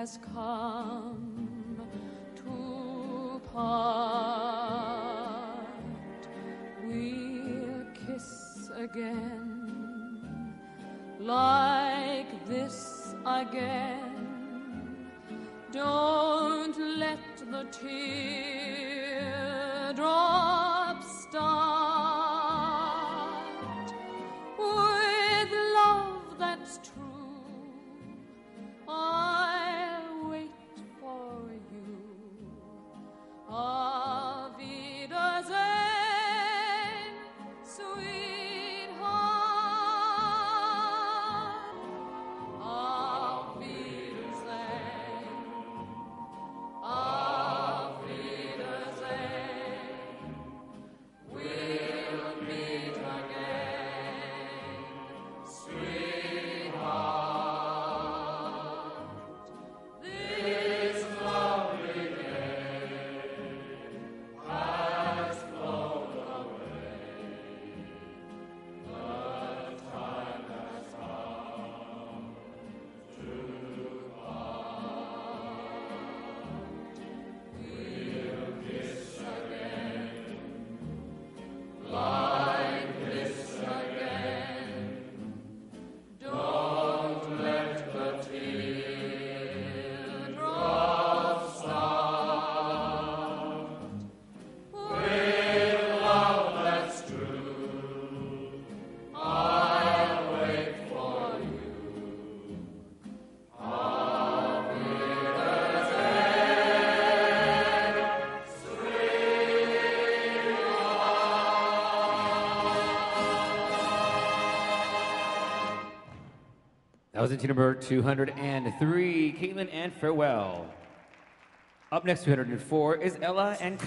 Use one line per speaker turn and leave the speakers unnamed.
has come to part. We'll kiss again, like this again. Don't let the tear drop.
That was into number 203, Kailyn and Farewell. Up next, 204 is Ella and. Ka-